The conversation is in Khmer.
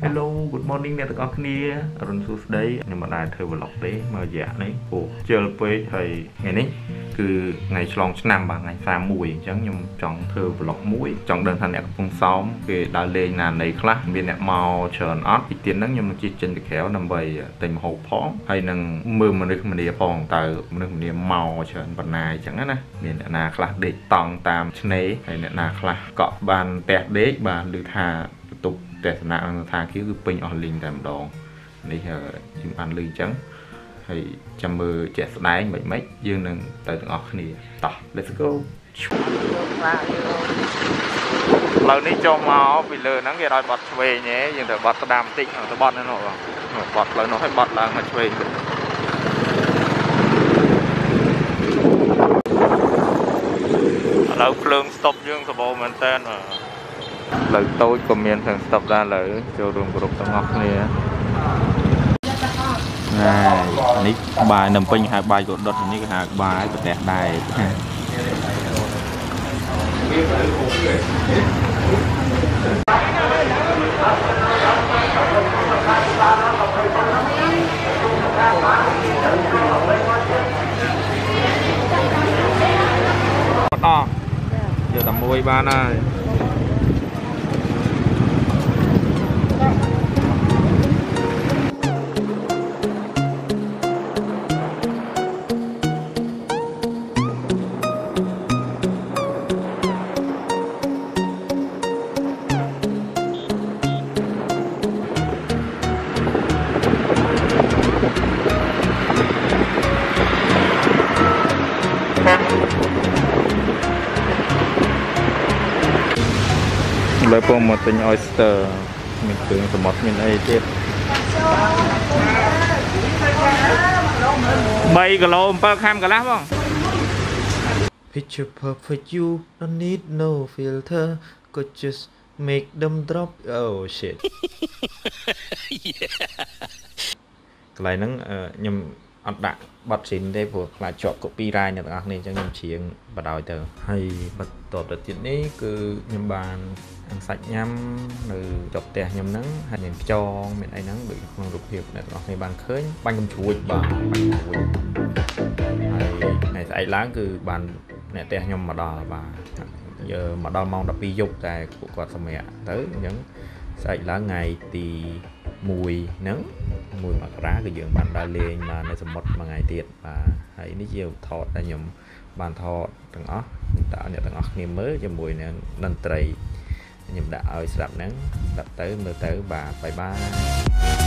Hello good morning អ្នកទាំងអស់គ្នាអរុនសួស្តីខ្ញុំមិនដែលធ្វើ vlog ទេមករយៈនេះព្រោះជិលពេកហើយថ្ងៃនេះគឺថ្ងៃឆ្លងឆ្នាំបាទថ្ងៃ31អញ្ចឹងខ្ញុំចង់ធ្វើ vlog មួយចង់ដឹងថាអ្នកកំពុងសោមគេដើរលេងណានៃខ្លះមានអ្នកមកច្រើនអត់ពីទៀតហ្នឹងខ្ញុំនឹងជិះចេញទៅក្រៅដើម្បីទិញម្ហូបផងហើយនឹងមើលមនុស្សម្នាផងតើមនុស្សម្នាមកច្រើនប៉ុណ្ណាអញ្ចឹងណាមានអ្នកណាខ្លះដេកតង់តាមឆ្នេរហើយអ្នកណាខ្លះកក់បានផ្ទះដេកបាទឬថាបន្ទប់ទស្សនៈនៅថាគីគឺពេញអស់លីងតែម្ដងនេះខ្ញុំបានលឺអញ្ចឹងហើយចាំមើលជាក់ស្ដែងមិនមិនយើងនឹងទៅទាំងអស់គ្នាតោះ let's go ផ្លូវនេះចូលមកពីលើហ្នឹងគេឲ្យបត់ឆ្វេងទេយើងត្រូវបត់ស្ដាមបន្តិចទៅបត់នៅនោះបងបត់ផ្លូវនោះឲ្យបត់ឡើងមកឆ្វេងទៅឥឡូវភ្លើងស្តុបយើងសបោមែនតើ ផ្លូវតូចក៏មានទាំងស្តុបដែរលើចូលរួមគ្រប់ទាំងអស់គ្នាណានេះបាយនំពេញហៅបាយក៏ដុតនេះគេហៅបាយប្រទេសដែរអត់អស់យកតែមួយបានហើយ លើពងមកទិញ oyster មានគ្រឿងសមុទ្រមានអីទៀត3គីឡូ7ខាំកន្លះបង Picture perfect you don't need no filter could just make them drop oh shit កន្លែងហ្នឹងអឺខ្ញុំអត់ដាក់បတ်ស៊ីនទេព្រោះខ្លាចជាប់ copyright អ្នកទាំងអស់គ្នាអញ្ចឹងខ្ញុំច្រៀងបដ ாய் ទៅហើយបន្ទាប់ទៅទៀតនេះគឺខ្ញុំបាន អាំងសាច់ញ៉ាំនៅចុកផ្ទះខ្ញុំហ្នឹងហើយមានខ្យងមានអីហ្នឹងដូចក្នុងរូបភាពអ្នកទាំងអស់គ្នាបានឃើញបាញ់កំជ្រួចបាទបាញ់កំជ្រួចហើយថ្ងៃស្អែកឡើងគឺបានអ្នកផ្ទះខ្ញុំមកដល់បាទយើមកដល់ម៉ោង12យប់តែពួកគាត់សម្រាប់ទៅអញ្ចឹងស្អែកឡើងថ្ងៃទី1ហ្នឹង1មករាគឺយើងបានដើរលេងមកនៅសមុទ្រមួយថ្ងៃទៀតបាទហើយនេះជាថតដែលខ្ញុំបានថតទាំងអស់តើអ្នកទាំងអស់គ្នាមើលជាមួយនឹងតន្ត្រី ខ្ញុំដាក់ឲ្យស្ដាប់ហ្នឹងស្ដាប់ទៅមើលទៅបាទបាយបាយ